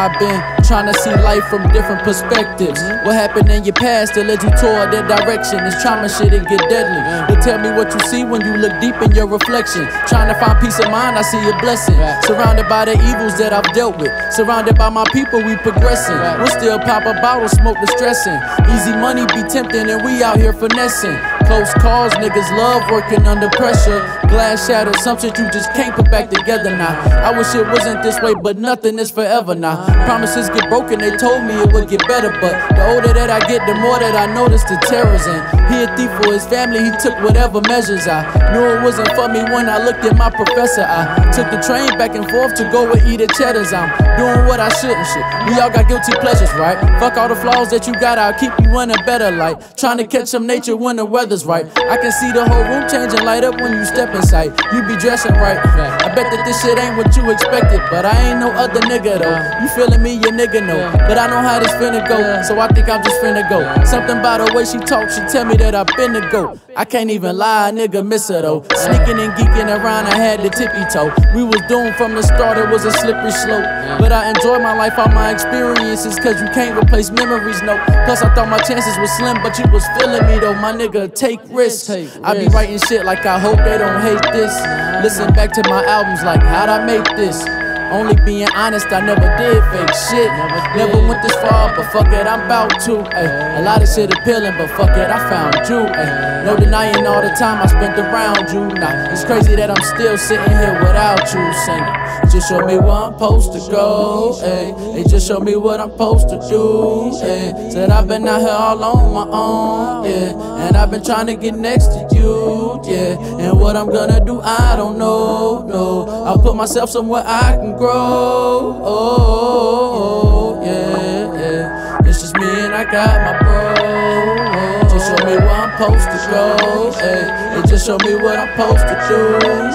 I've been trying to see life from different perspectives. Mm-hmm. What happened in your past that led you toward that direction? It's trauma shit, it get deadly. But tell me what you see when you look deep in your reflection. Trying to find peace of mind, I see a blessing. Surrounded by the evils that I've dealt with. Surrounded by my people, we progressing. We'll still pop a bottle, smoke the stressing. Easy money be tempting, and we out here finessing. Close calls, niggas love working under pressure. Glass shattered, something you just can't put back together now. I wish it wasn't this way, but nothing is forever now. Promises get broken, they told me it would get better, but the older that I get, the more that I notice the terrors in. He a thief for his family, he took whatever measures I knew it wasn't for me when I looked at my professor. I took the train back and forth to go and eat at Cheddar's. I'm doing what I shouldn't shit. We all got guilty pleasures, right? Fuck all the flaws that you got, I'll keep you in a better light. Trying to catch some nature when the weather's right. I can see the whole room change and light up when you step inside. You be dressing right. I bet that this shit ain't what you expected, but I ain't no other nigga though. You feeling me, your nigga know. But I know how this finna go, so I think I'm just finna go. Something by the way she talk, she tell me that I finna go. I can't even lie, nigga miss her though. Sneaking and geeking around, I had the tippy toe. We was doomed from the start, it was a slippery slope. But I enjoy my life, all my experiences, cause you can't replace memories, no. Plus, I thought my chances was slim, but you was feeling me though. My nigga, take risks. I be writing shit like I hope they don't hate this. Listen back to my albums like, how'd I make this? Only being honest, I never did fake shit. Never went this far, but fuck it, I'm bout to. Ay. A lot of shit appealing, but fuck it, I found you. Ay. No denying all the time I spent around you. Nah, it's crazy that I'm still sitting here without you singing. Just show me where I'm supposed to go. Ay. Hey, just show me what I'm supposed to do. Ay. Said I've been out here all on my own, yeah. And I've been trying to get next to you, yeah. And what I'm gonna do, I don't know, no. I'll put myself somewhere I can grow. Oh, yeah, yeah. It's just me and I got my bro. Just show me where I'm supposed to go. Hey, hey, just show me what I'm supposed to do.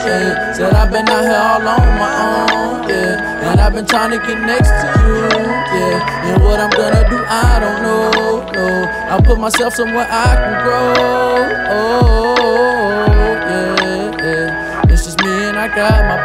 Yeah. Said I've been out here all on my own. Yeah, and I've been trying to get next to you. Yeah, and what I'm gonna do, I don't know. No, I'll put myself somewhere I can grow. Oh, yeah, yeah. It's just me and I got my